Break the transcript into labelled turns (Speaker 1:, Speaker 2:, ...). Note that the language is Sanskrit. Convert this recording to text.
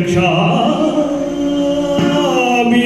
Speaker 1: रक्षा वि